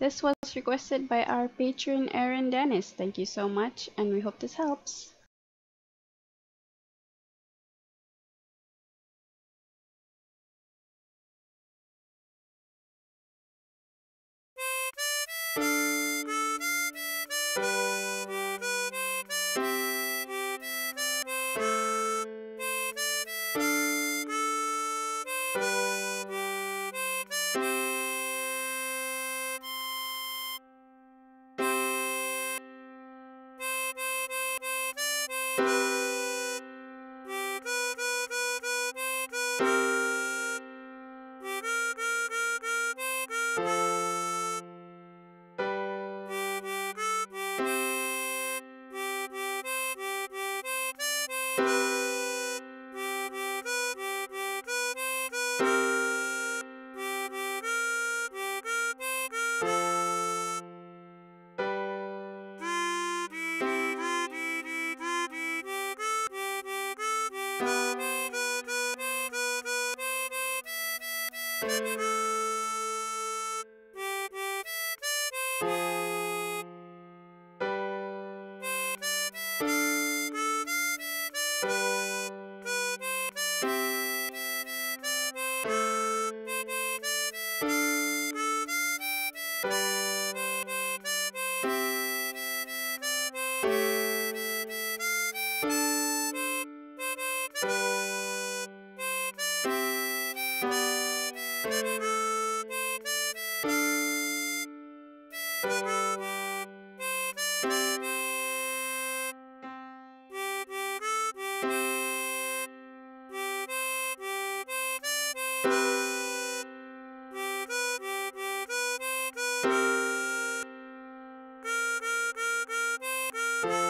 This was requested by our patron Aaron Dennis. Thank you so much, and we hope this helps. Peace. You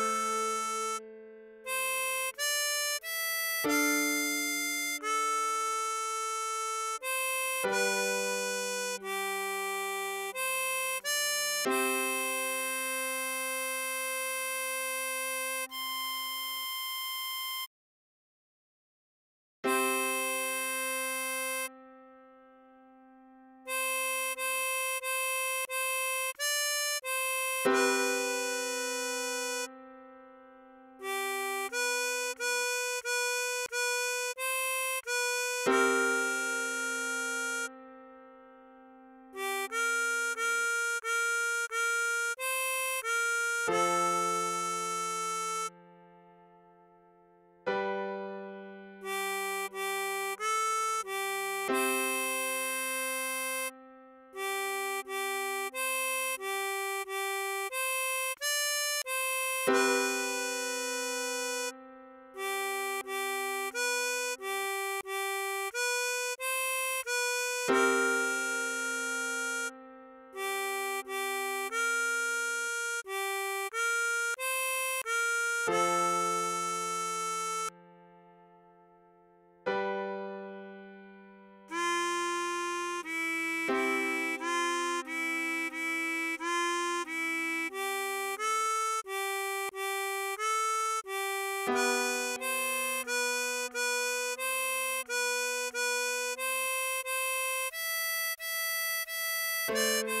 Música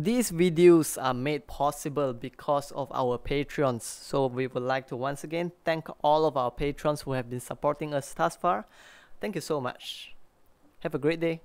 These videos are made possible because of our patrons. So we would like to once again thank all of our patrons who have been supporting us thus far. Thank you so much. Have a great day.